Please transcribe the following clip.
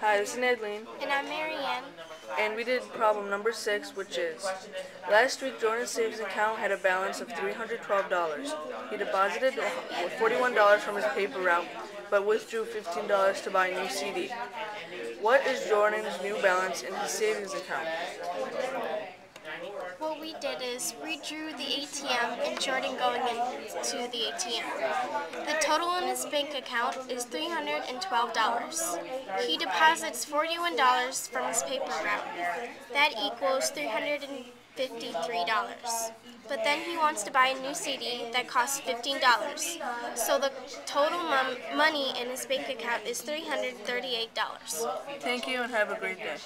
Hi, this is Nadine, And I'm Marianne. and we did problem number six, which is last week Jordan's savings account had a balance of $312. He deposited $41 from his paper route, but withdrew $15 to buy a new CD. What is Jordan's new balance in his savings account? We did is we drew the ATM and Jordan going into the ATM. The total in his bank account is $312. He deposits $41 from his paper route. That equals $353. But then he wants to buy a new CD that costs $15. So the total money in his bank account is $338. Thank you and have a great day.